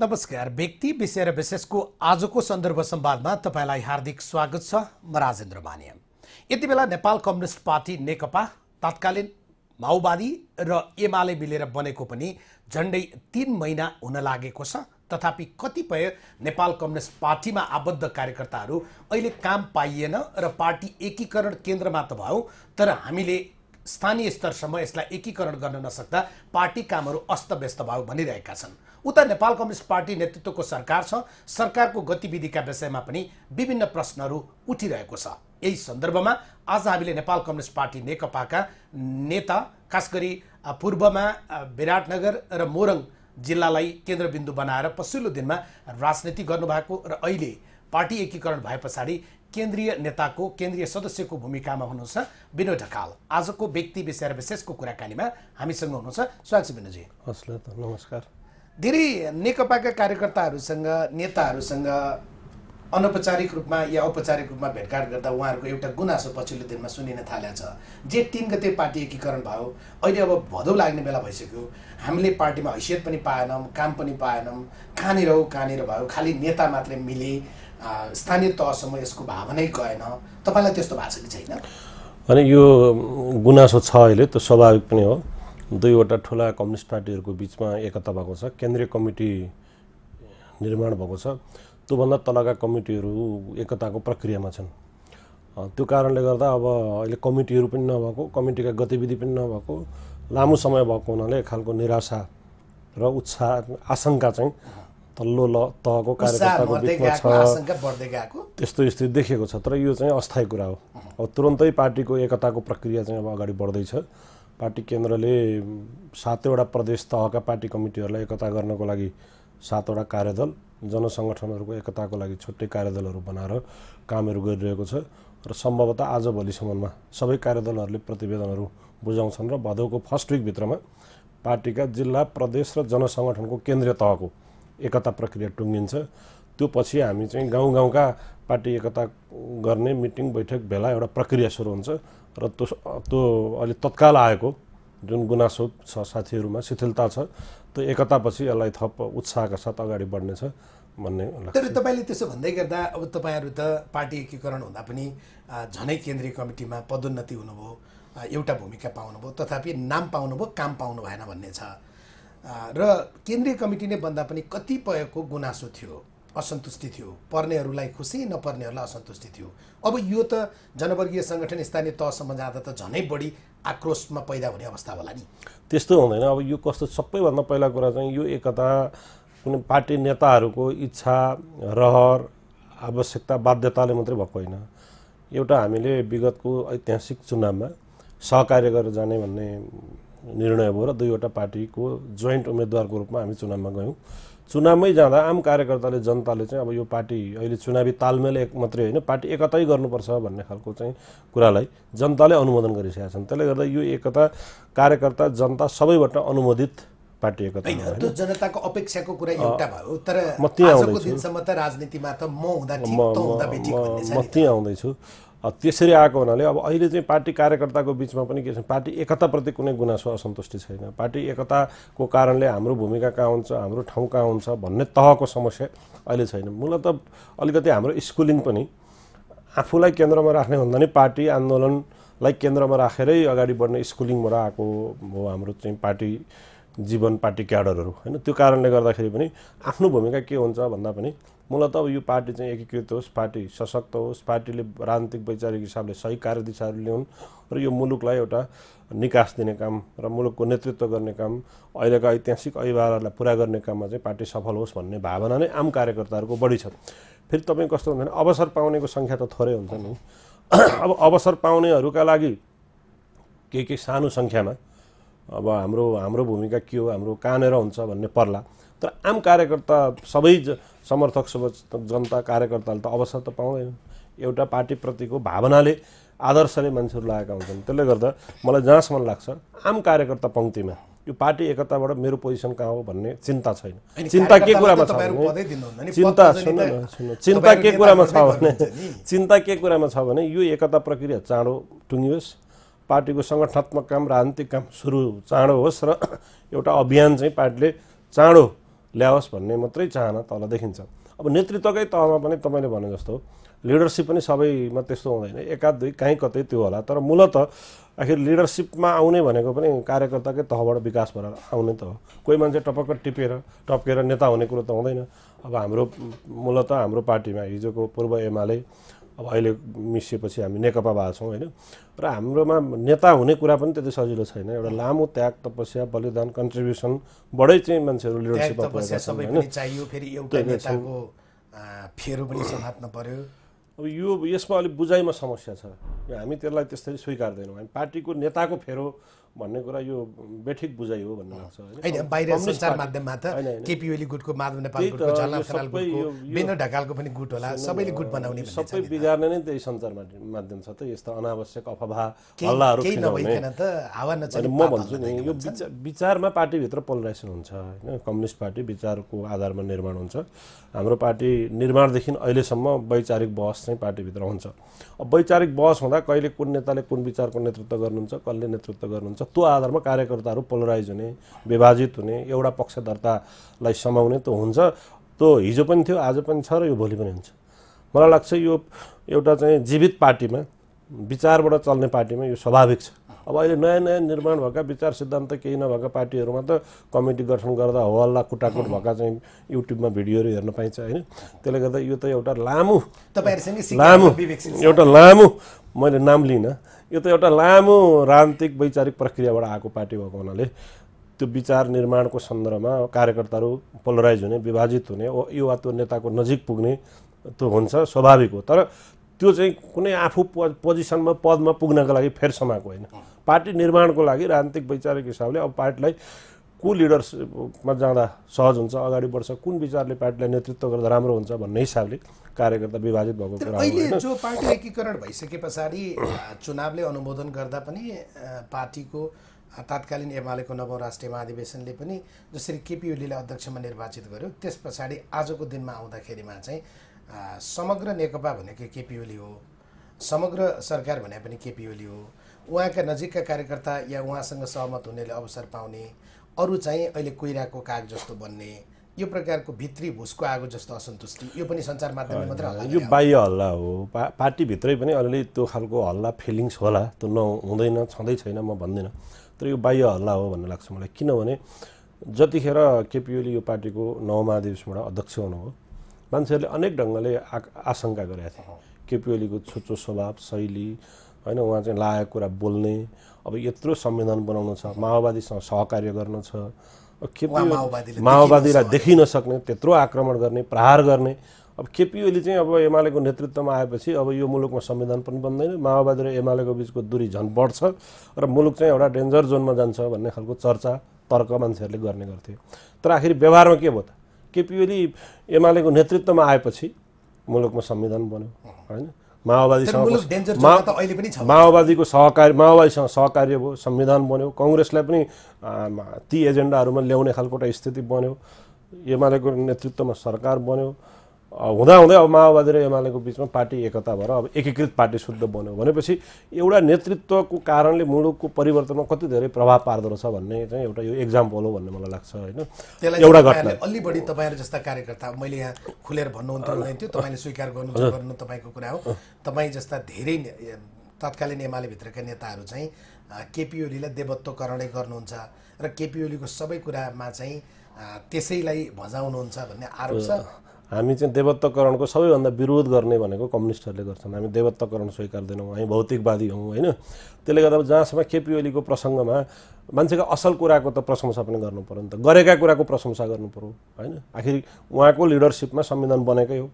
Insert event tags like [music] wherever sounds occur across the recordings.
नमस्कार व्यक्ति विषय र विशेषको आजको सन्दर्भ संवादमा तपाईँलाई हार्दिक स्वागत छ म राजेन्द्र मानिया। यति बेला नेपाल कम्युनिस्ट पार्टी नेकपा तत्कालीन माओवादी र एमाले मिलेर बनेको पनि झन्डै तिन महिना हुन लागेको छ। तथापि कतिपय नेपाल कम्युनिस्ट पार्टीमा आबद्ध कार्यकर्ताहरू अहिले काम पाइएन र पार्टी एकीकरण केन्द्रमा त भयो तर हामीले स्थानीय स्तरसम्म यसलाई एकीकरण गर्न नसक्दा पार्टी कामहरू अस्तव्यस्त भयो भनिरहेका छन्। उता नेपाल कम्युनिस्ट पार्टी नेतृत्वको सरकार छ सरकारको गतिविधिका विषयमा पनि विभिन्न प्रश्नहरू उठिरहेको छ। यही सन्दर्भमा आज हामीले नेपाल कम्युनिस्ट पार्टी नेकपाका नेता खास गरी पूर्वमा विराटनगर र मोरङ जिल्लालाई केन्द्रबिन्दु बनाएर पछिल्लो दिनमा राजनीति गर्नुभएको र अहिले पार्टी एकीकरण भए पछाडि केन्द्रीय नेताको केन्द्रीय सदस्यको भूमिकामा हुनुहुन्छ विनोद ढकाल। आजको व्यक्ति विषय र विशेषको कुराकानीमा हामीसँग हुनुहुन्छ स्वागत छ विनोदजी। हस् ल त नमस्कार। धेरै नेकपाका कार्यकर्ताहरूसँग नेताहरूसँग अनौपचारिक रूपमा या औपचारिक रूपमा भेटघाट गर्दा उहाँहरूको एउटा गुनासो पछिल्लो दिनमा सुनिन थालेको छ। जे तिन गते पार्टी एकीकरण भयो अहिले अब भदौ लाग्ने बेला भइसक्यो। हामीले पार्टीमा हैसियत पनि पाएनौँ काम पनि पाएनौँ कहाँनिर हो कहाँनिर भयो खालि नेता मात्रै मिले स्थानीय तहसम्म यसको भावनै गएन। तपाईँलाई त्यस्तो भएको छ कि छैन? अनि यो गुनासो छ अहिले त्यो स्वाभाविक पनि हो। दुईवटा ठुला कम्युनिस्ट पार्टीहरूको बिचमा एकता भएको छ केन्द्रीय कमिटी निर्माण भएको छ। त्योभन्दा तलका कमिटीहरू एकताको प्रक्रियामा छन्। त्यो कारणले गर्दा अब अहिले कमिटीहरू पनि नभएको कमिटीका गतिविधि पनि नभएको लामो समय भएको हुनाले खालको निराशा र उत्साह आशंका चाहिँ तल्लो ल तहको कार्यकर्ताको बिचमा छ। त्यस्तो स्थिति देखिएको छ तर यो चाहिँ अस्थायी कुरा हो। अब तुरन्तै पार्टीको एकताको प्रक्रिया चाहिँ अब अगाडि बढ्दैछ। पार्टी केन्द्रले सातवटा प्रदेश तहका पार्टी कमिटीहरूलाई एकता गर्नको लागि सातवटा कार्यदल जनसङ्गठनहरूको एकताको लागि छुट्टै कार्यदलहरू बनाएर कामहरू गरिरहेको छ र सम्भवतः आज भोलिसम्ममा सबै कार्यदलहरूले प्रतिवेदनहरू बुझाउँछन् र भदौको फर्स्ट विकभित्रमा पार्टीका जिल्ला प्रदेश र जनसङ्गठनको केन्द्रीय तहको एकता प्रक्रिया टुङ्गिन्छ। त्यो पछि हामी चाहिँ गाउँ गाउँका पार्टी एकता गर्ने मिटिङ बैठक भेला एउटा प्रक्रिया सुरु हुन्छ। र त्यो त्यो अहिले तत्काल आएको जुन गुनासो छ साथीहरूमा शिथिलता छ त्यो एकतापछि यसलाई थप उत्साहका साथ अगाडि बढ्नेछ भन्ने तर तपाईँले त्यसो भन्दै गर्दा अब तपाईँहरू त पार्टी एकीकरण हुँदा पनि झनै केन्द्रीय कमिटीमा पदोन्नति हुनुभयो एउटा भूमिका पाउनुभयो तथापि नाम पाउनुभयो काम पाउनु भएन भन्ने छ। र केन्द्रीय कमिटी नै भन्दा पनि कतिपयको गुनासो थियो। असन्तुष्टि थियो। पर्नेहरूलाई खुसी नपर्नेहरूलाई असन्तुष्टि थियो। अब यो त जनवर्गीय सङ्गठन स्थानीय तहसम्म जाँदा त झनै बढी आक्रोशमा पैदा हुने अवस्था होला नि। त्यस्तो हुँदैन। अब यो कस्तो सबैभन्दा पहिला कुरा चाहिँ यो एकता कुनै पार्टी नेताहरूको इच्छा रहर आवश्यकता बाध्यताले मात्रै भएको होइन। एउटा हामीले विगतको ऐतिहासिक चुनावमा सहकार्य गरेर जाने भन्ने निर्णय भयो र दुईवटा पार्टीको जोइन्ट उम्मेदवारको रूपमा हामी चुनावमा गयौँ। चुनावमै जाँदा आम कार्यकर्ताले जनताले चाहिँ अब यो पार्टी अहिले चुनावी तालमेल एक मात्रै होइन पार्टी एकतै गर्नुपर्छ भन्ने खालको चाहिँ कुरालाई जनताले अनुमोदन गरिसकेका छन्। त्यसले गर्दा यो एकता कार्यकर्ता जनता सबैबाट अनुमोदित पार्टी एकता त्यो जनताको अपेक्षाको कुरा एउटा भयो तर म हुँदा म त्यहीँ आउँदैछु। त्यसरी आएको हुनाले अब अहिले चाहिँ पार्टी कार्यकर्ताको बिचमा पनि के छ पार्टी एकताप्रति कुनै गुनासो असन्तुष्टि छैन। पार्टी एकताको कारणले हाम्रो भूमिका कहाँ हुन्छ हाम्रो ठाउँ कहाँ हुन्छ भन्ने तहको समस्या अहिले छैन। मूलत अलिकति हाम्रो स्कुलिङ पनि आफूलाई केन्द्रमा राख्ने भन्दा नि पार्टी आन्दोलनलाई केन्द्रमा राखेरै अगाडि बढ्ने स्कुलिङबाट आएको हो हाम्रो चाहिँ पार्टी जीवन पार्टी क्याडरहरू। होइन त्यो कारणले गर्दाखेरि पनि आफ्नो भूमिका के हुन्छ भन्दा पनि मूलत अब यो पार्टी चाहिँ एकीकृत होस् पार्टी सशक्त होस् पार्टीले राजनीतिक वैचारिक हिसाबले सही कार्यदिशाहरू ल्याउन् र यो मुलुकलाई एउटा निकास दिने काम र मुलुकको नेतृत्व गर्ने काम अहिलेका ऐतिहासिक अभिभावकहरूलाई पुरा गर्ने काममा चाहिँ पार्टी सफल होस् भन्ने भावना नै आम कार्यकर्ताहरूको बढी छ। फेरि तपाईँ कस्तो हुन्छ भने अवसर पाउनेको सङ्ख्या त थोरै हुन्छ नि। [clears throat] अब अवसर पाउनेहरूका लागि केही केही सानो सङ्ख्यामा अब हाम्रो हाम्रो भूमिका के हो हाम्रो कहाँनिर हुन्छ भन्ने पर्ला। तर आम कार्यकर्ता सबै समर्थक सब जनता कार्यकर्ताले त अवसर त पाउँदैन। एउटा पार्टीप्रतिको भावनाले आदर्शले मान्छेहरू लागेका हुन्छन्। त्यसले गर्दा मलाई जहाँसम्म लाग्छ आम कार्यकर्ता पङ्क्तिमा यो पार्टी एकताबाट मेरो पोजिसन कहाँ हो भन्ने चिन्ता छैन। चिन्ता के कुरामा छ भने चिन्ता सुन सुन चिन्ता के कुरामा छ भने चिन्ता के कुरामा छ भने यो एकता प्रक्रिया चाँडो टुङ्गियोस्। पार्टीको सङ्गठनात्मक काम राजनीतिक काम सुरु चाँडो होस् र एउटा अभियान चाहिँ पार्टीले चाँडो ल्याओस् भन्ने मात्रै चाहना तल देखिन्छ। अब नेतृत्वकै तहमा पनि तपाईँले भने जस्तो लिडरसिप पनि सबैमा त्यस्तो हुँदैन। एकाध दुई कहीँ कतै त्यो होला तर मूलत आखिर लिडरसिपमा आउने भनेको पनि कार्यकर्ताकै तहबाट विकास भएर आउने त हो। कोही मान्छे टपक्क टिपेर टप्केर नेता हुने कुरो त हुँदैन। अब हाम्रो मूलत हाम्रो पार्टीमा हिजोको पूर्व एमाले अब अहिले मिसिएपछि हामी नेकपा भएको छौँ होइन? र हाम्रोमा नेता हुने कुरा पनि त्यति सजिलो छैन। एउटा लामो त्याग तपस्या बलिदान कन्ट्रिब्युसनबाटै चाहिँ मान्छेहरू फेरि पनि समात्न पर्यो। अब यो यसमा अलिक बुझाइमा समस्या छ। हामी त्यसलाई त्यसरी स्वीकार्दैनौँ। हामी पार्टीको नेताको फेरो भन्ने कुरा यो बेठिक बुझाइ हो भन्ने लाग्छ होइन। बाहिर पार्टी- माध्यममा त। केपी ओली गुटको माधव नेपाल गुटको झलनाथ यो खनाल सबै गुटको यो- यो- बेनो ढकालको पनि गुट होला। सबैले गुट बनाउने सबै। बिगार्ने नै त्यही सञ्चार माध्यम छ त यस्तो अनावश्यक अफवाह हल्लाहरू केही फिजाउने नभइकन त हावा नचल्ने म भन्छु नि यो विचारमा पार्टीभित्र पोलराइजेसन हुन्छ होइन। कम्युनिस्ट पार्टी विचारको आधारमा निर्माण हुन्छ। हाम्रो पार्टी निर्माणदेखि अहिलेसम्म वैचारिक बहस चाहिँ पार्टीभित्र हुन्छ। अब वैचारिक बहस हुँदा कहिले कुन नेताले कुन विचारको नेतृत्व गर्नुहुन्छ कसले नेतृत्व गर्नुहुन्छ त्यो आधारमा कार्यकर्ताहरू पोलराइज हुने विभाजित हुने एउटा पक्षधर्तालाई समाउने त हुन्छ। त्यो हिजो पनि थियो आज पनि छ र यो भोलि पनि हुन्छ। मलाई लाग्छ यो एउटा चाहिँ जीवित पार्टीमा विचारबाट चल्ने पार्टीमा यो स्वाभाविक छ। अब अहिले नयाँ नयाँ निर्माण भएका विचार सिद्धान्त केही नभएका पार्टीहरूमा त कमिटी गठन गर्दा हो हल्ला कुटाकुट भएका चाहिँ युट्युबमा भिडियोहरू हेर्न पाइन्छ होइन? त्यसले गर्दा यो त एउटा लामो लामो एउटा लामो मैले नाम लिइनँ। यो त एउटा लामो राजनीतिक वैचारिक प्रक्रियाबाट आएको पार्टी भएको हुनाले त्यो विचार निर्माणको सन्दर्भमा कार्यकर्ताहरू पोलराइज हुने विभाजित हुने ओ- यो वा त्यो नेताको नजिक पुग्ने त्यो हुन्छ स्वाभाविक हो। तर त्यो चाहिँ कुनै आफू प पोजिसनमा पदमा पुग्नको लागि फेर समाएको होइन पार्टी निर्माणको लागि राजनीतिक वैचारिक हिसाबले अब पार्टीलाई को लिडरसिपमा जाँदा सहज हुन्छ अगाडि बढ्छ कुन विचारले पार्टीलाई नेतृत्व गर्दा राम्रो हुन्छ भन्ने हिसाबले कार्यकर्ता विभाजित भएको कुरा अहिले जो पार्टी एकीकरण भइसके पछाडि चुनावले अनुमोदन गर्दा पनि पार्टीको तात्कालीन एमालेको नवौँ राष्ट्रिय महाधिवेशनले पनि जसरी केपी ओलीलाई अध्यक्षमा निर्वाचित गर्यो त्यस पछाडि आजको दिनमा आउँदाखेरिमा चाहिँ समग्र नेकपा भनेको केपी ओली हो समग्र सरकार भने पनि केपी ओली हो उहाँका नजिकका कार्यकर्ता या उहाँसँग सहमत हुनेले अवसर पाउने अरू चाहिँ अहिले कोइराको काग जस्तो बन्ने यो प्रकारको भित्री भुसको आगो जस्तो असन्तुष्टि यो पनि सञ्चार माध्यमले मात्र यो बाह्य हल्ला हो। पा पार्टीभित्रै पनि अलिअलि त्यो खालको हल्ला फिलिङ्स होला त्यो न हुँदैन छँदै छैन म भन्दिनँ। तर यो बाह्य हल्ला हो भन्ने लाग्छ मलाई। किनभने जतिखेर केपी ओली यो पार्टीको नव महाधिवेशनबाट अध्यक्ष हुनुभयो मान्छेहरूले अनेक ढङ्गले आ आशंका गरेका थिए। केपी ओलीको छोचो स्वभाव शैली होइन उहाँ चाहिँ लागेको कुरा बोल्ने। अब यत्रो संविधान बनाउनु छ माओवादीसँग सहकार्य गर्न छ। केपी माओवादीलाई देखिन सक्ने। त्यत्रो आक्रमण गर्ने प्रहार गर्ने। अब केपी ओली चाहिँ अब एमालेको नेतृत्वमा आएपछि अब यो मुलुकमा संविधान पनि बन्दैन। माओवादी र एमालेको बिचको दूरी झन् बढ्छ र मुलुक चाहिँ एउटा डेन्जर जोनमा जान्छ भन्ने खालको चर्चा तर्क मान्छेहरूले गर्ने गर्थे। तर आखिर व्यवहारमा के भयो त? केपी ओली एमालेको नेतृत्वमा आएपछि मुलुकमा संविधान बन्यो होइन? माओवादीसँग माओवादीको सहकार्य माओवादीसँग सहकार्य भयो संविधान बन्यो। कङ्ग्रेसलाई पनि ती एजेन्डाहरूमा ल्याउने खालको एउटा स्थिति बन्यो। एमालेको नेतृत्वमा सरकार बन्यो। हुँदाहुँदै अब माओवादी र एमालेको बिचमा पार्टी एकता भएर अब एकीकृत पार्टी शुद्ध बन्यो। भनेपछि एउटा नेतृत्वको कारणले मुलुकको परिवर्तनमा कति धेरै प्रभाव पार्दो रहेछ भन्ने चाहिँ एउटा यो एक्जाम्पल हो भन्ने मलाई लाग्छ होइन? एउटा घटना। अलि बढी तपाईँहरू जस्ता कार्यकर्ता मैले यहाँ खुलेर भन्नुहुन्थ्यो हुँदैन थियो तपाईँले स्वीकार गर्नु गर्नु तपाईँको कुरा हो। तपाईँ जस्ता धेरै तत्कालीन एमालेभित्रका नेताहरू चाहिँ केपी ओलीलाई देवत्वकरणै गर्नुहुन्छ र केपी ओलीको सबै कुरामा चाहिँ त्यसैलाई भजाउनुहुन्छ भन्ने आरोप छ। हामी चाहिँ देवत्वकरणको सबैभन्दा विरोध गर्ने भनेको कम्युनिस्टहरूले गर्छन्। हामी देवत्वकरण स्वीकार्दैनौँ हामी भौतिकवादी हौँ होइन? त्यसले गर्दा जहाँसम्म केपी ओलीको प्रसङ्गमा मान्छेको असल कुराको त प्रशंसा पनि गर्नु पऱ्यो नि त। गरेका कुराको प्रशंसा गर्नु पऱ्यो होइन? आखिर उहाँको लिडरसिपमा संविधान बनेकै हो।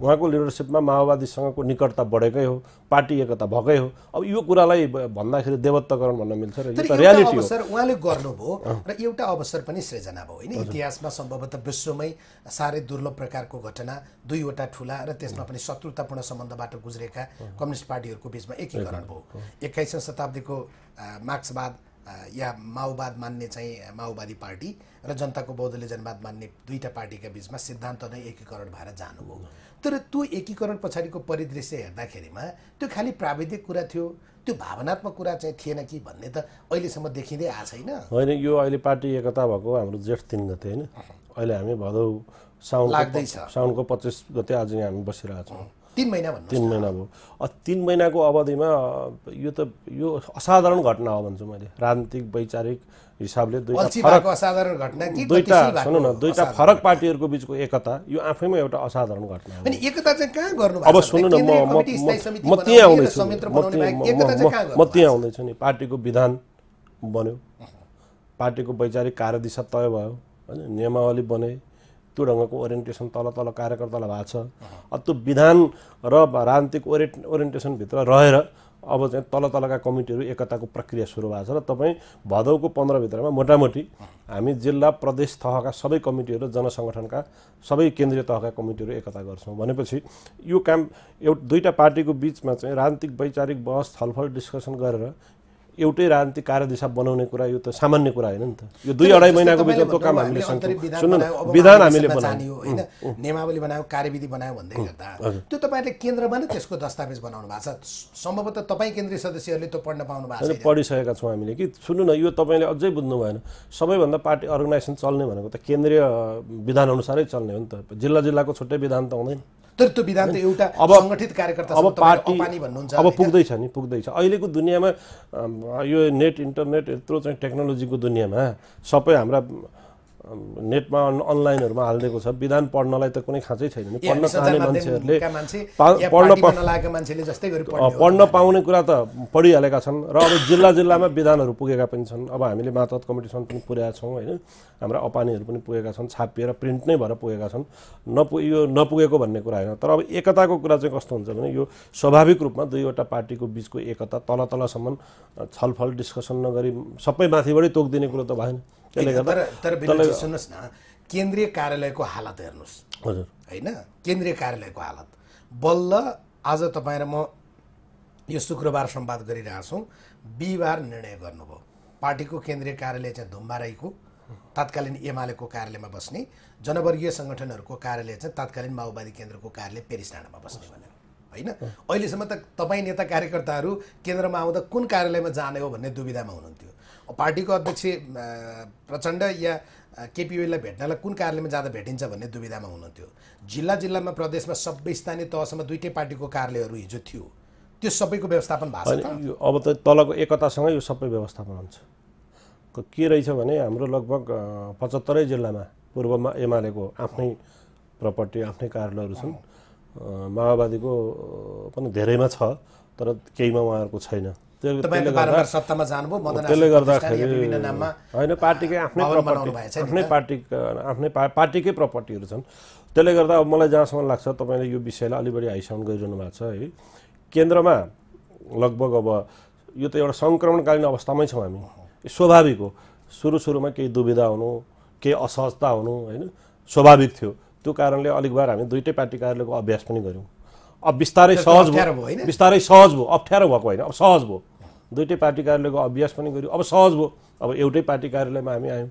उहाँको लिडरसिपमा माओवादीसँगको निकटता बढेकै हो पार्टी एकता भएकै हो। अब यो कुरालाई भन्दाखेरि देवत्वकरण भन्न मिल्छ र यो त रियालिटी हो। उहाँले गर्नुभयो र एउटा अवसर पनि सृजना भयो। होइन इतिहासमा सम्भवतः विश्वमै साह्रै दुर्लभ प्रकारको घटना दुईवटा ठुला र त्यसमा पनि शत्रुतापूर्ण सम्बन्धबाट गुज्रेका कम्युनिस्ट पार्टीहरूको बिचमा एकीकरण भयो। एक्काइसौँ शताब्दीको मार्क्सवाद या माओवाद मान्ने चाहिँ माओवादी पार्टी र जनताको बौद्धले जनवाद मान्ने दुईवटा पार्टीका बिचमा सिद्धान्त नै एकीकरण भएर जानुभयो। तर त्यो एकीकरण पछाडिको परिदृश्य हेर्दाखेरिमा त्यो खालि प्राविधिक कुरा थियो त्यो भावनात्मक कुरा चाहिँ थिएन कि भन्ने त अहिलेसम्म देखिँदै आएको छैन। होइन यो अहिले पार्टी एकता भएको हाम्रो जेठ तिन गते होइन। अहिले हामी भदौ साउनको लाग्दैछ। साउनको पच्चिस गते आज यहाँ हामी बसिरहेको छौँ तिन महिना भन्नु तिन महिना भयो। तिन महिनाको अवधिमा यो त यो असाधारण घटना हो भन्छु मैले। राजनीतिक वैचारिक हिसाबले दुईवटा भएको सुन्नु न दुईवटा असाधारण? फरक पार्टीहरूको बिचको एकता यो आफैमा एउटा असाधारण घटना हो। अनि एकता चाहिँ कहाँ गर्नु अब सुन्नु न म म त्यहाँ आउँदैछु। म त्यहाँ आउँदैछु नि पार्टीको विधान बन्यो। पार्टीको वैचारिक कार्यदिशा तय भयो होइन नियमावली बने त्यो ढङ्गको ओरिएन्टेसन तल तल कार्यकर्तालाई भएको छ। अब त्यो विधान र राजनीतिक ओरिएन्ट ओरिएन्टेसनभित्र रहेर अब चाहिँ तल तलका कमिटीहरू एकताको प्रक्रिया सुरु भएको छ र तपाईँ भदौको पन्ध्रभित्रमा मोटामोटी हामी जिल्ला प्रदेश तहका सबै कमिटीहरू जनसङ्गठनका सबै केन्द्रीय तहका कमिटीहरू एकता गर्छौँ। भनेपछि यो काम एउटा दुईवटा पार्टीको बिचमा चाहिँ राजनीतिक वैचारिक बहस छलफल डिस्कसन गरेर एउटै राजनीतिक कार्यदिशा बनाउने कुरा यो त सामान्य कुरा होइन नि त। यो दुई अढाई महिनाको बिचमा त्यो काम हामीले सुन्नु विधान हामीले बनायौँ। होइन? नियमावली बनायो कार्यविधि बनायो भन्दै गर्दा त्यो तपाईँहरूले केन्द्रमा नै त्यसको दस्तावेज बनाउनु भएको छ। सम्भवतः तपाईँ केन्द्रीय सदस्यहरूले त्यो पढ्न पाउनु भएको छैन। पढिसकेका छौँ हामीले कि? सुन्नु न यो तपाईँले अझै बुझ्नु भएन। सबैभन्दा पार्टी अर्गनाइजेसन चल्ने भनेको त केन्द्रीय विधानअनुसारै चल्ने हो नि त। जिल्ला जिल्लाको छुट्टै विधान त हुँदैन। त्यो विधान त एउटा अब- सङ्गठित कार्यकर्ता अब पार्टी भन्नुहुन्छ अब? पुग्दैछ नि पुग्दैछ अहिलेको दुनियाँमा यो नेट इन्टरनेट यत्रो चाहिँ टेक्नोलोजीको दुनियाँमा सबै हाम्रा नेटमा अन- अनलाइनहरूमा हालिदिएको छ। विधान पढ्नलाई त कुनै खाँचै छैन नि। पढ्न चाहने मान्छेहरूले पढ्न पढ्ने पाउने कुरा त पढिहालेका छन् र अब जिल्ला जिल्लामा विधानहरू पुगेका पनि छन्। अब हामीले मातहत कम्पिटिसन पनि पुर्याएका छौँ होइन। हाम्रा अपानीहरू पनि पुगेका छन् छापिएर प्रिन्ट नै भएर पुगेका छन्। नपु यो नपुगेको भन्ने कुरा होइन। तर अब एकताको कुरा चाहिँ कस्तो हुन्छ भने यो स्वाभाविक रूपमा दुईवटा पार्टीको बिचको एकता तल तलसम्म छलफल डिस्कसन नगरी सबै माथिबाटै तोकिदिने कुरो त भएन। त्यसले तर गर्दा तर सुन्नुहोस् न केन्द्रीय कार्यालयको हालत हेर्नुहोस्। हजुर। होइन? केन्द्रीय कार्यालयको हालत। बल्ल आज तपाईँ र म यो शुक्रबार सम्वाद गरिरहेको छौँ। बिहिबार निर्णय गर्नुभयो। पार्टीको केन्द्रीय कार्यालय चाहिँ धुम्बाराईको तत्कालीन एमालेको कार्यालयमा बस्ने जनवर्गीय सङ्गठनहरूको कार्यालय चाहिँ तत्कालीन माओवादी केन्द्रको कार्यालय पेरिस डाँडामा बस्ने भनेर। होइन? अहिलेसम्म त तपाईँ नेता कार्यकर्ताहरू केन्द्रमा आउँदा कुन कार्यालयमा जाने हो भन्ने दुविधामा हुनुहुन्थ्यो। पार्टीको अध्यक्ष प्रचण्ड या केपी ओलीलाई भेट्नलाई कुन कार्यालयमा जाँदा भेटिन्छ भन्ने दुविधामा हुनुहुन्थ्यो। जिल्ला जिल्लामा प्रदेशमा सबै स्थानीय तहसम्म दुइटै पार्टीको कार्यालयहरू हिजो थियो। त्यो सबैको व्यवस्थापन भएको छ अब त तलको एकतासँगै यो सबै व्यवस्थापन हुन्छ। क- रहेछ भने हाम्रो लगभग पचहत्तरै जिल्लामा पूर्वमा एमालेको आफ्नै प्रपर्टी आफ्नै कार्यालयहरू छन्। माओवादीको पनि धेरैमा छ तर केहीमा उहाँहरूको छैन। तपाईँ त्यसले त गर्दा बारम्बार सत्तामा जानुभयो मदन त्यसले गर्दाखेरि होइन पार्टीकै आफ्नै प्रपर्टी आफ्नै। पार्टी आफ्नै पार्टीकै प्रपर्टीहरू छन्। त्यसले गर्दा अब मलाई जहाँसम्म लाग्छ तपाईँले यो विषयलाई अलि बढी हाइसाउन्ड गरिरहनु भएको छ है। केन्द्रमा लगभग अब यो त एउटा सङ्क्रमणकालीन अवस्थामै छौँ हामी। स्वाभाविक हो। सुरु सुरुमा केही दुविधा हुनु केही असहजता हुनु होइन स्वाभाविक थियो। त्यो कारणले अलिक बार हामी दुइटै पार्टी कार्यालयको अभ्यास पनि गऱ्यौँ। अब बिस्तारै सहज भयो? बिस्तारै सहज भयो। अप्ठ्यारो भएको होइन। अब सहज भयो। दुइटै पार्टी कार्यालयको अभ्यास पनि गऱ्यौँ। अब सहज भयो। अब एउटै पार्टी कार्यालयमा हामी आयौँ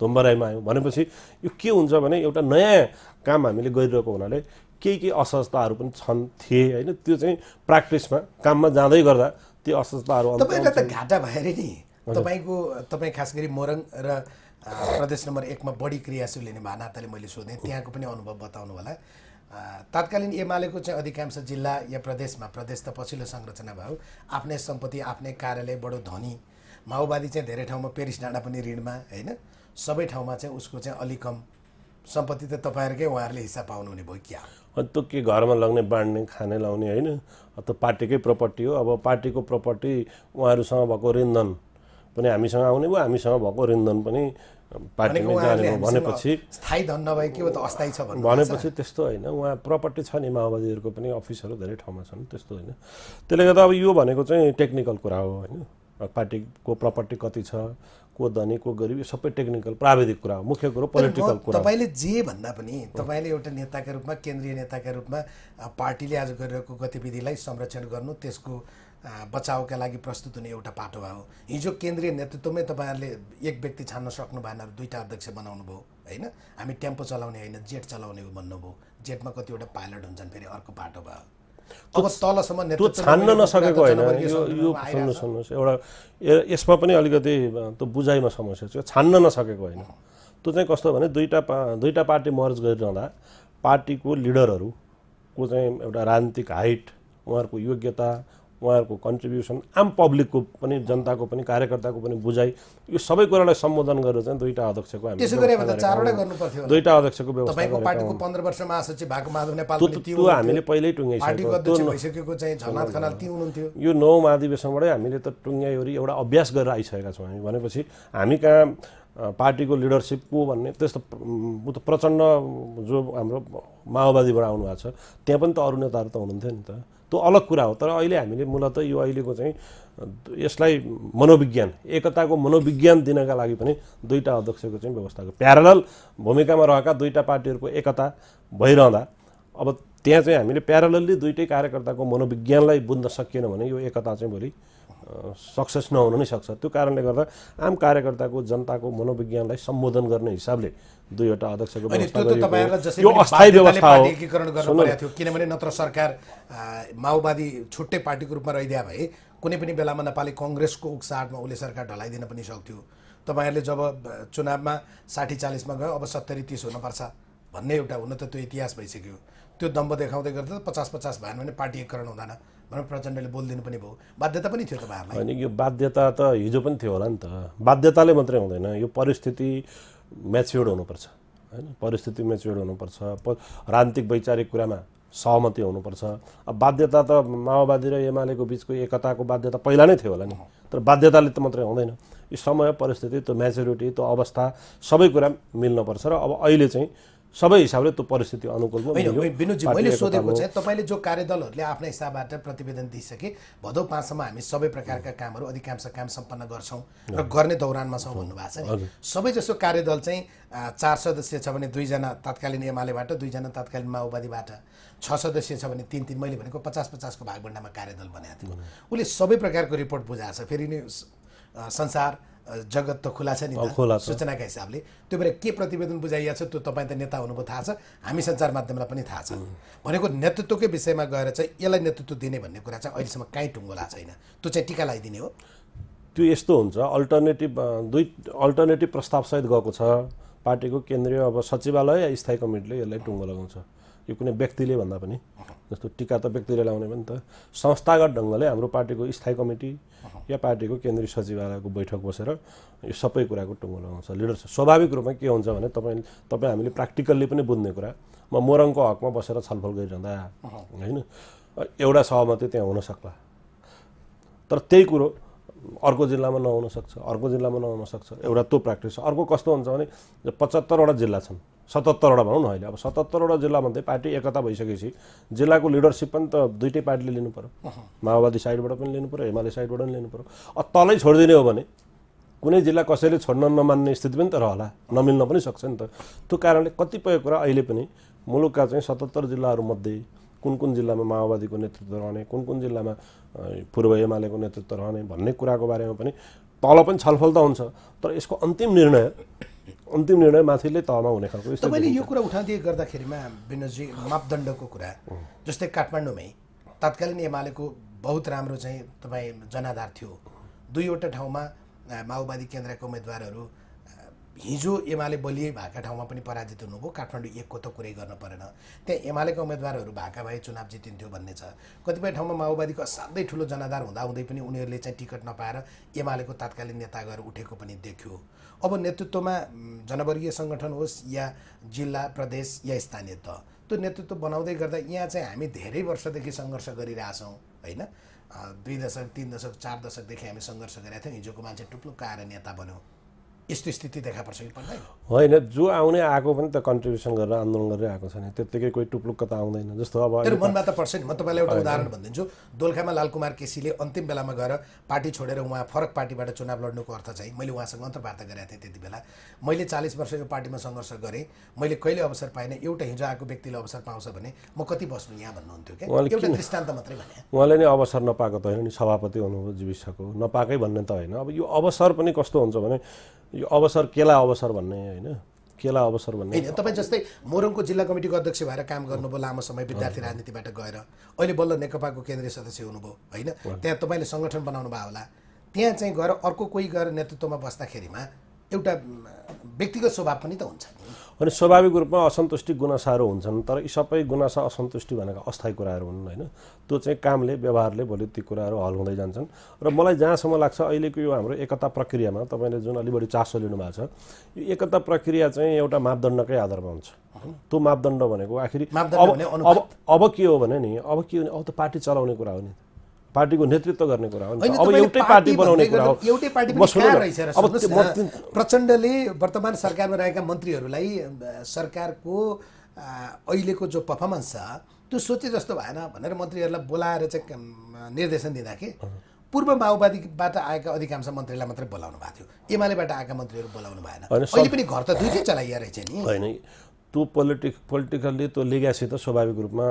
धुम्बराईमा आयौँ। भनेपछि यो के हुन्छ भने एउटा नयाँ काम हामीले गरिरहेको हुनाले केही केही असहजताहरू पनि छन् थिए होइन। त्यो चाहिँ प्र्याक्टिसमा काममा जाँदै गर्दा त्यो असहजताहरू तपाईँलाई त घाटा भएर नि तपाईँको तपाईँ खास गरी मोरङ र प्रदेश नम्बर एकमा बढी क्रियाशील हुने भए नाताले मैले सोधेँ। त्यहाँको पनि अनुभव बताउनु होला तत्कालीन एमालेको चाहिँ अधिकांश जिल्ला या प्रदेशमा प्रदेश त पछिल्लो संरचना भयो। आफ्नै सम्पत्ति आफ्नै कार्यालय बडो धनी माओवादी चाहिँ धेरै ठाउँमा पेरिस डाँडा पनि ऋणमा होइन? सबै ठाउँमा चाहिँ उसको चाहिँ अलिक कम सम्पत्ति त तपाईँहरूकै उहाँहरूले हिस्सा पाउनुहुने भयो क्या? त्यो के घरमा लग्ने बाँड्ने खाने लाउने होइन? त्यो पार्टीकै प्रपर्टी हो। अब पार्टीको प्रपर्टी उहाँहरूसँग भएको ऋणधन पनि हामीसँग आउने भयो। हामीसँग भएको ऋणधन पनि पार्टीमै जाने भनेपछि स्थायी धन नभए के हो त अस्थायी छ भनेपछि त्यस्तो होइन। उहाँ प्रपर्टी छ नि माओवादीहरूको पनि अफिसहरू धेरै ठाउँमा छन् त्यस्तो होइन। त्यसले गर्दा अब यो भनेको चाहिँ टेक्निकल कुरा हो होइन। पार्टीको प्रपर्टी कति छ को धनी को गरिब यो सबै टेक्निकल प्राविधिक कुरा हो। मुख्य कुरो पोलिटिकल कुरा। तपाईँले जे भन्दा पनि तपाईँले एउटा नेताका रूपमा केन्द्रीय नेताका रूपमा पार्टीले आज गरिरहेको गतिविधिलाई संरक्षण गर्नु त्यसको बचाउका लागि प्रस्तुत हुने एउटा पाटो भयो हिजो केन्द्रीय नेतृत्वमै तपाईँहरूले एक व्यक्ति छान्न सक्नु भएन दुईवटा अध्यक्ष बनाउनु भयो होइन? हामी टेम्पो चलाउने होइन जेट चलाउने हो भन्नुभयो जेटमा कतिवटा पाइलट हुन्छन् फेरि अर्को पाटो भयो। अब तलसम्म छान्न नसकेको होइन। एउटा यसमा पनि अलिकति त्यो बुझाइमा समस्या छ। छान्न नसकेको होइन। त्यो चाहिँ कस्तो भने दुईवटा पा दुईवटा पार्टी मर्ज गरिरहँदा पार्टीको लिडरहरूको चाहिँ एउटा राजनीतिक हाइट उहाँहरूको योग्यता उहाँहरूको कन्ट्रिब्युसन आम पब्लिकको पनि जनताको पनि कार्यकर्ताको पनि बुझाइ यो सबै कुरालाई सम्बोधन गरेर चाहिँ दुईवटा अध्यक्षको हामी। दुईवटा अध्यक्षको त्यो हामीले। पहिल्यै यो नौ महाधिवेशनबाटै हामीले त टुङ्ग्याइवरी एउटा अभ्यास गरेर आइसकेका छौँ हामी भनेपछि हामी कहाँ पार्टीको लिडरसिप को भन्ने त्यस्तो उ त प्रचण्ड जो हाम्रो माओवादीबाट आउनु भएको छ त्यहाँ पनि त अरू नेताहरू त हुनुहुन्थ्यो नि त त्यो अलग कुरा हो। तर अहिले हामीले मूलत यो अहिलेको चाहिँ यसलाई मनोविज्ञान एकताको मनोविज्ञान दिनका लागि पनि दुईवटा अध्यक्षको चाहिँ व्यवस्था गर्यो प्यारल भूमिकामा रहेका दुईवटा पार्टीहरूको एकता भइरहँदा अब त्यहाँ चाहिँ हामीले प्यारलली दुइटै कार्यकर्ताको मनोविज्ञानलाई बुझ्न सकिएन भने यो एकता चाहिँ भोलि सक्सेस नहुन नै सक्छ। त्यो कारणले गर्दा आम कार्यकर्ताको जनताको मनोविज्ञानलाई सम्बोधन गर्ने हिसाबले दुईवटा अध्यक्षको। यो अस्थायी व्यवस्था हो। थियो किनभने नत्र सरकार माओवादी छुट्टै पार्टीको रूपमा रहिदिया भए कुनै पनि बेलामा नेपाली कङ्ग्रेसको उक्साहटमा उसले सरकार ढलाइदिन पनि सक्थ्यो। तपाईँहरूले जब चुनावमा साठी चालिसमा गयो अब सत्तरी तिस हुनुपर्छ भन्ने एउटा हुन त त्यो इतिहास भइसक्यो। त्यो दम्ब देखाउँदै गर्दा त पचास पचास भएन भने पार्टी एकीकरण हुँदैन भनेर प्रचण्डले बोलिदिनु पनि भयो। बाध्यता पनि थियो तपाईँहरूलाई होइन यो बाध्यता त हिजो पनि थियो होला नि त। बाध्यताले मात्रै हुँदैन। यो परिस्थिति म्याच्योर्ड हुनुपर्छ। होइन परिस्थिति म्याच्योर्ड हुनुपर्छ। राजनीतिक वैचारिक कुरामा सहमति हुनुपर्छ। अब बाध्यता त माओवादी र एमालेको बिचको एकताको बाध्यता पहिला नै थियो होला नि। तर बाध्यताले त मात्रै हुँदैन। यो समय परिस्थिति त्यो म्याच्योरिटी त्यो अवस्था सबै कुरा मिल्नुपर्छ र अब अहिले चाहिँ सबै हिसाबले त्यो परिस्थिति अनुकूलमा विनोदजी मैले सोधेको चाहिँ तपाईँले जो कार्यदलहरूले आफ्ना हिसाबबाट प्रतिवेदन दिइसके भदौ पाँचसम्म हामी सबै प्रकारका कामहरू अधिकांश काम सम्पन्न गर्छौँ र गर्ने दौरानमा छौँ भन्नुभएको छ नि। सबै जसो कार्यदल चाहिँ चार सदस्य छ भने दुईजना तत्कालीन एमालेबाट दुईजना तत्कालीन माओवादीबाट छ सदस्य छ भने तिन तिन मैले भनेको पचास पचासको भागभन्डामा कार्यदल बनाएको थियो। उसले सबै प्रकारको रिपोर्ट बुझाएको छ। फेरि नि संसार जगत त खुला छ नि। सूचनाका हिसाबले। त्यो भएर के प्रतिवेदन बुझाइएको छ त्यो तपाईँ त नेता हुनुभयो थाहा छ। हामी सञ्चार माध्यमलाई पनि थाहा छ। भनेको नेतृत्वकै विषयमा गएर चाहिँ यसलाई नेतृत्व दिने भन्ने कुरा चाहिँ अहिलेसम्म काहीँ टुङ्गो भएको छैन। त्यो चाहिँ टिका लगाइदिने हो। त्यो यस्तो हुन्छ अल्टरनेटिभ दुई अल्टरनेटिभ प्रस्तावसहित गएको छ। पार्टीको केन्द्रीय अब सचिवालय या स्थायी कमिटीले यसलाई टुङ्गो लगाउँछ। यो कुनै व्यक्तिले भन्दा पनि। जस्तो टिका त व्यक्तिले लगाउने पनि त। संस्थागत ढङ्गले हाम्रो पार्टीको स्थायी कमिटी या पार्टीको केन्द्रीय सचिवालयको बैठक बसेर यो सबै कुराको टुङ्गो लगाउँछ। लिडरसिप स्वाभाविक रूपमा के हुन्छ भने तपाईँ तपाईँ हामीले प्र्याक्टिकल्ली पनि बुझ्ने कुरा म मोरङको हकमा बसेर छलफल गरिरहँदा होइन? एउटा सहमति त्यहाँ हुन सक्ला। तर त्यही कुरो अर्को जिल्लामा नहुन सक्छ अर्को जिल्लामा नहुन सक्छ एउटा त्यो प्र्याक्टिस छ। अर्को कस्तो हुन्छ भने पचहत्तरवटा जिल्ला छन् सतहत्तरवटा भनौँ न अहिले। अब सतहत्तरवटा जिल्लामध्ये पार्टी एकता भइसकेपछि जिल्लाको लिडरसिप पनि त दुइटै पार्टीले लिनु पऱ्यो माओवादी साइडबाट पनि लिनु पऱ्यो एमाले साइडबाट पनि लिनु पऱ्यो अब तलै छोडिदिने हो भने कुनै जिल्ला कसैले छोड्न नमान्ने स्थिति पनि त रहला नमिल्न पनि सक्छ नि त। त्यो कारणले कतिपय कुरा अहिले पनि मुलुकका चाहिँ सतहत्तर जिल्लाहरूमध्ये कुन कुन जिल्लामा माओवादीको नेतृत्व रहने कुन कुन जिल्लामा पूर्व एमालेको नेतृत्व रहने भन्ने कुराको बारेमा पनि तल पनि छलफल त हुन्छ तर यसको अन्तिम निर्णय अन्तिम निर्णय माथिल्लै तहमा हुने खालको तपाईँले यो कुरा उठाउँदै गर्दाखेरिमा विनोदजी मापदण्डको कुरा जस्तै काठमाडौँमै तत्कालीन एमालेको बहुत राम्रो चाहिँ तपाईँ जनाधार थियो। दुईवटा ठाउँमा माओवादी केन्द्रका उम्मेदवारहरू हिजो एमाले बलिए भएका ठाउँमा पनि पराजित हुनुभयो। काठमाडौँ एकको त कुरै गर्न परेन। त्यहाँ एमालेका उम्मेदवारहरू भएका भए चुनाव जितिन्थ्यो भन्ने छ। कतिपय ठाउँमा माओवादीको असाध्यै ठुलो जनाधार हुँदाहुँदै पनि उनीहरूले चाहिँ टिकट नपाएर एमालेको तात्कालीन नेता गएर उठेको पनि देखियो। अब नेतृत्वमा जनवर्गीय सङ्गठन होस् या जिल्ला प्रदेश या स्थानीय तह त्यो नेतृत्व बनाउँदै गर्दा यहाँ चाहिँ हामी धेरै वर्षदेखि सङ्घर्ष गरिरहेछौँ होइन? दुई दशक तिन दशक चार दशकदेखि हामी सङ्घर्ष गरेका थियौँ हिजोको मान्छे टुप्लुक्क आएर नेता बन्यो। यस्तो स्थिति देखा पर्छ कि पर्दैन? होइन जो आउने आएको पनि त कन्ट्रिब्युसन गरेर आन्दोलन गरेर आएको छ नि। त्यत्तिकै कोही टुप्लुक्क त आउँदैन। जस्तो अब मेरो मनमा त पर्छ नि। म तपाईँलाई एउटा उदाहरण भनिदिन्छु। दोलखामा लालकुमार केसीले अन्तिम बेलामा गएर पार्टी छोडेर उहाँ फरक पार्टीबाट चुनाव लड्नुको अर्थ चाहिँ मैले उहाँसँग अन्तर्वार्ता गरेको थिएँ त्यति बेला। मैले चालिस वर्ष यो पार्टीमा सङ्घर्ष गरेँ। मैले कहिले अवसर पाइनँ एउटा हिजो आएको व्यक्तिले अवसर पाउँछ भने म कति बस्नु यहाँ भन्नुहुन्थ्यो क्या? एउटा दृष्टान्त मात्रै भने। उहाँले नै अवसर नपाएको त होइन नि सभापति हुनुभयो जीविसको नपाएकै भन्ने त होइन। अब यो अवसर पनि कस्तो हुन्छ भने यो अवसर केला अवसर भन्ने होइन? केला अवसर भन्ने होइन तपाईँ जस्तै मोरङको जिल्ला कमिटीको अध्यक्ष भएर काम गर्नुभयो लामो समय विद्यार्थी राजनीतिबाट गएर। अहिले बल्ल नेकपाको केन्द्रीय सदस्य हुनुभयो होइन? त्यहाँ तपाईँले सङ्गठन बनाउनु भयो होला। त्यहाँ चाहिँ गएर अर्को कोही गएर नेतृत्वमा बस्दाखेरिमा एउटा व्यक्तिगत स्वभाव पनि त हुन्छ अनि स्वाभाविक रूपमा असन्तुष्टि गुनासाहरू हुन्छन् तर यी सबै गुनासा असन्तुष्टि भनेका अस्थायी कुराहरू हुन् होइन? त्यो चाहिँ कामले व्यवहारले भोलि ती कुराहरू हल हुँदै जान्छन्। र मलाई जहाँसम्म लाग्छ अहिलेको यो हाम्रो एकता प्रक्रियामा तपाईँले जुन अलि बढी चासो लिनुभएको छ यो एकता प्रक्रिया चाहिँ एउटा मापदण्डकै आधारमा हुन्छ त्यो मापदण्ड भनेको आखिर अब अब के हो भने नि अब के हो भने अब त पार्टी चलाउने कुरा हो नि पार्टीको नेतृत्व गर्ने कुरा हो। अब एउटै पार्टी बनाउने कुरा हो। एउटै पार्टी रहेछ प्रचण्डले वर्तमान सरकारमा रहेका मन्त्रीहरूलाई सरकारको अहिलेको जो पर्फर्मेन्स छ त्यो सोचे जस्तो भएन भनेर मन्त्रीहरूलाई बोलाएर चाहिँ निर्देशन दिँदा कि पूर्व माओवादीबाट आएका अधिकांश मन्त्रीलाई मात्रै बोलाउनु भएको थियो। एमालेबाट आएका मन्त्रीहरू बोलाउनु भएन। अहिले पनि घर त दुइटै चलाइया रहेछ नि। होइन त्यो पोलिटिक पोलिटिकल्ली त्यो लिगासी त स्वाभाविक रूपमा।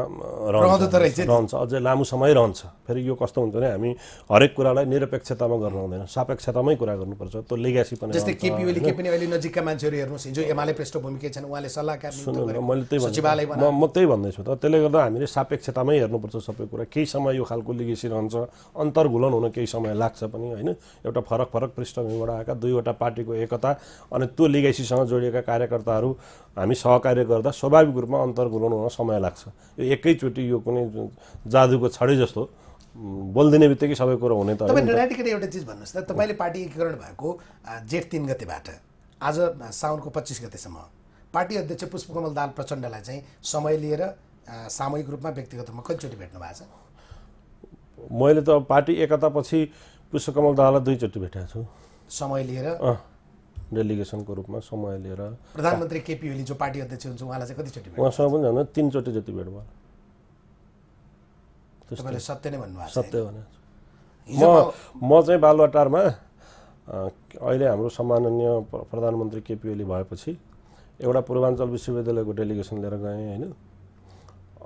रहन्छ अझै लामो समय रहन्छ। फेरि यो कस्तो हुन्छ भने हामी हरेक कुरालाई निरपेक्षतामा गर्नु हुँदैन। सापेक्षतामै कुरा गर्नुपर्छ। त्यो लिगासी पनि जस्तै केपी? पनि अहिले नजिकका मान्छेहरू हेर्नुहोस्। हिजो एमाले पृष्ठभूमिकै छन् उहाँले सल्लाहकार। मैले त्यही म त्यही भन्दैछु त। त्यसले गर्दा हामीले सापेक्षतामै हेर्नुपर्छ सबै कुरा। केही समय यो खालको लिगेसी रहन्छ। अन्तर्घुलन हुन केही समय लाग्छ पनि होइन? एउटा फरक फरक पृष्ठभूमिबाट आएका दुईवटा पार्टीको एकता अनि त्यो लिगेसीसँग जोडिएका कार्यकर्ताहरू हामी सहकार्य गर्दा स्वाभाविक रूपमा अन्तर्घुलन हुन समय लाग्छ। यो एकैचोटि यो कुनै जादुको छडी जस्तो बोलिदिने बित्तिकै सबै कुरो हुने त तपाईँ एउटा चिज भन्नुहोस् त तपाईँले पार्टी एकीकरण भएको जेठ तिन गतेबाट आज साउनको पच्चिस गतेसम्म पार्टी अध्यक्ष पुष्पकमल दाल प्रचण्डलाई चाहिँ समय लिएर सामूहिक रूपमा व्यक्तिगत रूपमा कतिचोटि भेट्नु भएको छ? मैले त पार्टी एकतापछि पुष्पकमल दाहाललाई दुईचोटि भेटेको छु। समय लिएर? डेलिगेसनको रूपमा समय लिएर प्रधानमन्त्री केपी ओली जो पार्टी अध्यक्ष हुन्छ उहाँलाई चाहिँ कतिचोटि उहाँसँग पनि झन् तिनचोटि जति भेट भयो। तपाईँले सत्य नै भन्नुभएको छ। सत्य भने म म चाहिँ बालुवाटारमा अहिले हाम्रो सम्माननीय प्र- प्रधानमन्त्री केपी ओली भएपछि एउटा पूर्वाञ्चल विश्वविद्यालयको डेलिगेसन लिएर गएँ होइन?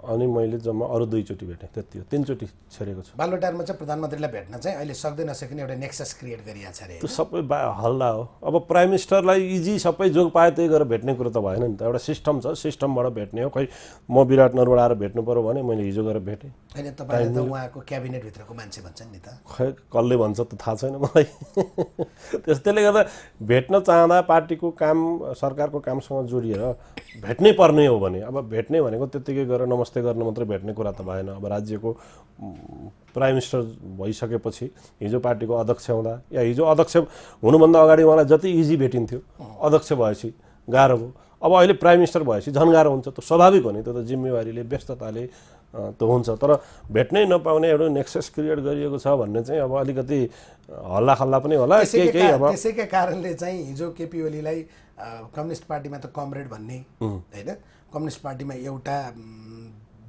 अनि मैले जम्मा अरू दुईचोटि भेटेँ त्यति हो। तिनचोटि छेरेको छु। बालुवाटारमा चाहिँ प्रधानमन्त्रीलाई भेट्न चाहिँ अहिले सक्दै नसकिने एउटा नेक्सस क्रिएट गरिएको छ अरे। त्यो सबै बा हल्ला हो। अब प्राइम मिनिस्टरलाई इजी सबै जोग पाए त्यही गरेर भेट्ने कुरो त भएन नि त। एउटा सिस्टम छ सिस्टमबाट भेट्ने हो। खै म विराटनगरबाट आएर भेट्नु पऱ्यो भने मैले हिजो गएर भेटेँ। होइन तपाईँले त उहाँको क्याबिनेटभित्रको मान्छे भन्छन् नि त। खै कसले भन्छ त थाहा छैन मलाई। [laughs] त्यस त्यसले गर्दा भेट्न चाहँदा पार्टीको काम सरकारको कामसँग जोडिएर भेट्नै पर्ने हो भने अब भेट्ने भनेको त्यत्तिकै गएर नमस्ते गर्न मात्रै भेट्ने कुरा त भएन। अब राज्यको प्राइम मिनिस्टर भइसकेपछि हिजो पार्टीको अध्यक्ष हुँदा या हिजो अध्यक्ष हुनुभन्दा अगाडि उहाँलाई जति इजी भेटिन्थ्यो अध्यक्ष भएपछि गाह्रो भयो। अब अहिले प्राइम मिनिस्टर भएपछि झन् गाह्रो हुन्छ त्यो स्वाभाविक हो नि त्यो त जिम्मेवारीले व्यस्तताले त्यो हुन्छ। तर भेट्नै नपाउने एउटा नेक्सस क्रिएट गरिएको छ भन्ने चाहिँ अब अलिकति हल्ला खल्ला पनि होला। केही केही का- अब त्यसैका कारणले चाहिँ हिजो केपी ओलीलाई कम्युनिस्ट पार्टीमा त कमरेड भन्ने होइन? कम्युनिस्ट पार्टीमा एउटा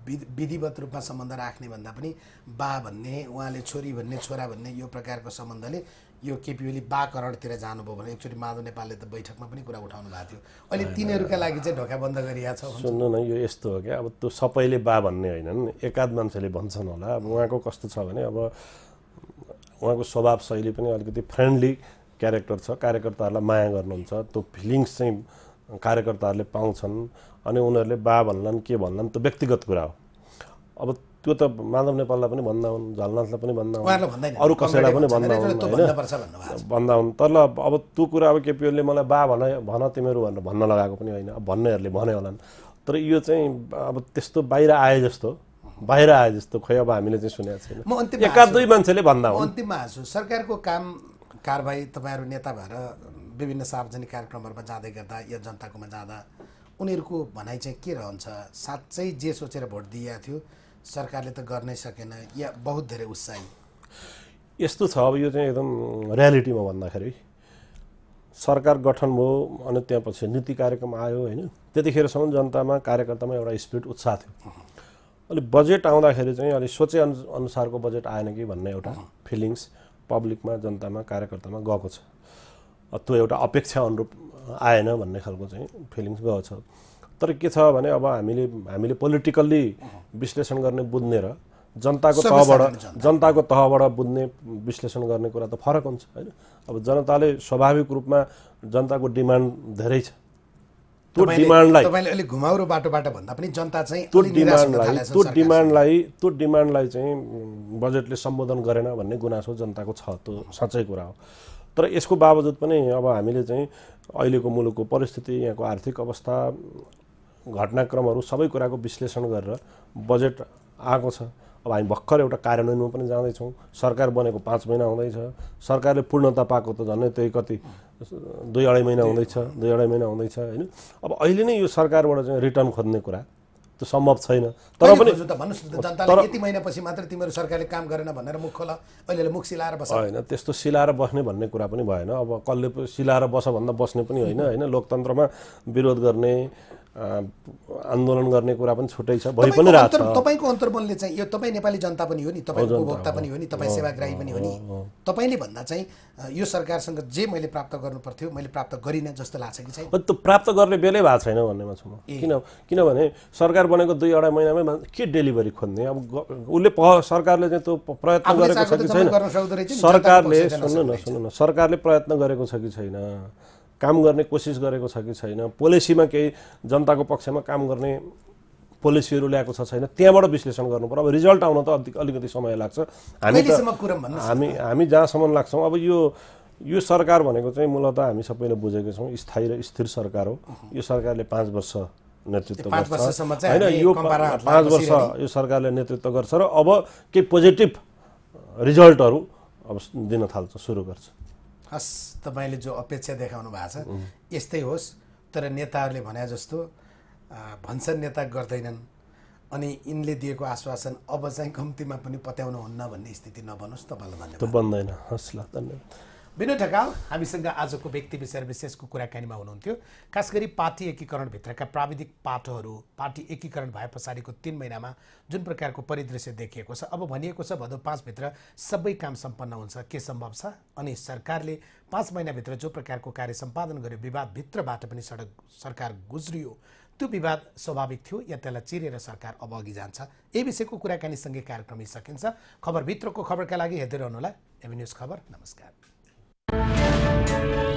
विधिवत रूपमा सम्बन्ध राख्ने भन्दा पनि बा भन्ने उहाँले छोरी भन्ने छोरा भन्ने यो प्रकारको सम्बन्धले यो केपी ओली बाकरणतिर जानुभयो भने एकचोटि माधव नेपालले त बैठकमा पनि कुरा उठाउनु भएको थियो। अहिले तिनीहरूका लागि चाहिँ ढोका बन्द गरिएको छ। सुन्नु न यो यस्तो हो क्या। अब त्यो सबैले बा भन्ने होइनन्। एकाध मान्छेले भन्छन् होला। अब उहाँको कस्तो छ भने अब उहाँको स्वभाव शैली पनि अलिकति फ्रेन्डली क्यारेक्टर छ। कार्यकर्ताहरूलाई माया गर्नुहुन्छ। त्यो फिलिङ्स चाहिँ कार्यकर्ताहरूले पाउँछन्। अनि उनीहरूले बा भन्लान् के भन्लान् त्यो व्यक्तिगत कुरा हो। अब त्यो त माधव नेपाललाई पनि भन्दा हुन् झलनाथलाई पनि भन्दा हुन् अरू कसैलाई पनि भन्दा हुन् होइन। भन्दा हुन्। तर अब त्यो कुरा अब केपी ओलीले मलाई बा भन भन तिमीहरू भनेर भन्न लगाएको पनि होइन। अब भन्नेहरूले भने होलान्। तर यो चाहिँ अब त्यस्तो बाहिर आए जस्तो बाहिर आए जस्तो खोइ अब हामीले चाहिँ सुनेको छैन। एकाध हाँस्छु। दुई मान्छेले भन्दा हुन्। अन्तिममा हाँस्छु सरकारको काम कारबाही तपाईँहरू नेता भएर विभिन्न सार्वजनिक कार्यक्रमहरूमा जाँदै गर्दा या जनताकोमा जाँदा उनीहरूको भनाइ चाहिँ के रहन्छ? साँच्चै जे सोचेर भोट दिएको थियो सरकारले त गर्नै सकेन या बहुत धेरै उत्साही? यस्तो छ अब यो चाहिँ एकदम रियालिटीमा भन्दाखेरि सरकार गठन भयो अनि त्यहाँपछि नीति कार्यक्रम आयो होइन? त्यतिखेरसम्म जनतामा कार्यकर्तामा एउटा स्पिरिट उत्साह थियो। अलि बजेट आउँदाखेरि चाहिँ अलिक सोचे अनु अनुसारको बजेट आएन कि भन्ने एउटा फिलिङ्स पब्लिकमा जनतामा कार्यकर्तामा गएको छ। त्यो एउटा अपेक्षा अनुरूप आएन भन्ने खालको चाहिँ फिलिङ्स गएको छ। तर के छ भने अब हामीले हामीले पोलिटिकल्ली विश्लेषण गर्ने बुझ्ने र जनताको तहबाट जनताको तहबाट बुझ्ने विश्लेषण गर्ने कुरा त फरक हुन्छ होइन? अब जनताले स्वाभाविक रूपमा जनताको डिमान्ड धेरै छ। त्यो डिमान्डलाई अलिक घुमाउरो बाटोबाट भन्दा पनि जनता चाहिँ त्यो डिमान्डलाई त्यो। डिमान्डलाई त्यो डिमान्डलाई चाहिँ बजेटले सम्बोधन गरेन भन्ने गुनासो जनताको छ त्यो साँच्चै कुरा हो। तर यसको बावजुद पनि अब हामीले चाहिँ अहिलेको मुलुकको परिस्थिति यहाँको आर्थिक अवस्था घटनाक्रमहरू सबै कुराको विश्लेषण गरेर बजेट आएको छ। अब हामी भर्खर एउटा कार्यान्वयनमा पनि जाँदैछौँ। सरकार बनेको पाँच महिना हुँदैछ। सरकारले पूर्णता पाएको त झन्डै त्यही कति दुई अढाई महिना हुँदैछ दुई अढाई महिना हुँदैछ होइन? अब अहिले नै यो सरकारबाट चाहिँ रिटर्न खोज्ने कुरा त्यो सम्भव छैन। तर पनि जनताले यति महिनापछि मात्र तिमीहरू सरकारले काम गरेन भनेर मुख खोला अहिले मुख सिलाएर बस। होइन त्यस्तो सिलाएर बस्ने भन्ने कुरा पनि भएन। अब कसले सिलाएर बस भन्दा बस्ने पनि होइन होइन लोकतन्त्रमा विरोध गर्ने आन्दोलन गर्ने कुरा पनि छुट्टै छ। भइ पनि तपाईँको रहेको अन्तर छ। तपाईँको अन्तर्मनले चाहिँ यो तपाईँ नेपाली जनता पनि हो नि तपाईँ उपभोक्ता पनि हो नि तपाईँ सेवाग्राही पनि हो नि। तपाईँले भन्दा चाहिँ यो सरकारसँग जे मैले प्राप्त गर्नु पर्थ्यो मैले प्राप्त गरिनँ जस्तो लाग्छ कि चाहिँ? त्यो प्राप्त गर्ने बेलै भएको छैन भन्नेमा छु म। किन किनभने सरकार बनेको दुई अढाई महिनामै के डेलिभरी खोज्ने? अब उसले सरकारले चाहिँ त्यो प्रयत्न गरेको छ कि छैन? रहेछ सरकारले सुन्नु न सुन्नु न सरकारले प्रयत्न गरेको छ कि छैन? काम गर्ने कोसिस गरेको छ कि छैन? पोलिसीमा केही जनताको पक्षमा काम गर्ने पोलिसीहरू ल्याएको छ छैन? त्यहाँबाट विश्लेषण गर्नु पर्यो। अब रिजल्ट आउन त अलिक अलिकति समय लाग्छ। हामी हामी हामी जहाँसम्म लाग्छौँ अब यो यो सरकार भनेको चाहिँ मूलत हामी सबैले बुझेको छौँ स्थायी र स्थिर सरकार हो। यो सरकारले पाँच वर्ष नेतृत्व गर्छ। होइन यो पाँच वर्ष। यो सरकारले नेतृत्व गर्छ र अब केही पोजिटिभ रिजल्टहरू अब दिन थाल्छ सुरु गर्छ। हस् तपाईँले जो अपेक्षा देखाउनु भएको छ यस्तै होस्। तर नेताहरूले भने जस्तो भन्छन् नेता गर्दैनन् अनि यिनले दिएको आश्वासन अब चाहिँ कम्तीमा पनि पत्याउनु हुन्न भन्ने स्थिति नबनोस् तपाईँलाई धन्यवाद। बन्दैन। हस् ल धन्यवाद। विनोद ढकाल हामीसँग आजको व्यक्ति विषय विशेषको कुराकानीमा हुनुहुन्थ्यो। खास गरी पार्टी एकीकरणभित्रका प्राविधिक पाटोहरू पार्टी एकीकरण भए पछाडिको तिन महिनामा जुन प्रकारको परिदृश्य देखिएको छ अब भनिएको छ भदौ पाँचभित्र सबै काम सम्पन्न हुन्छ। के सम्भव छ? अनि सरकारले पाँच महिनाभित्र जो प्रकारको कार्य सम्पादन गर्यो विवादभित्रबाट पनि सडक सरकार गुज्रियो। त्यो विवाद स्वाभाविक थियो या त्यसलाई चिरेर सरकार अब अघि जान्छ? यही विषयको कुराकानीसँगै कार्यक्रम सकिन्छ खबरभित्रको खबरका लागि हेर्दै रहनुहोला। एभी न्युज खबर नमस्कार। Thank you.